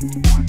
Mm-hmm.